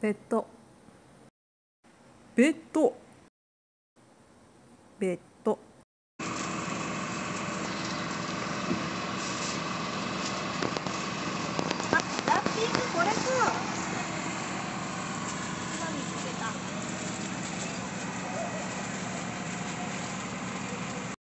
ベッド。ベッド。ベッド。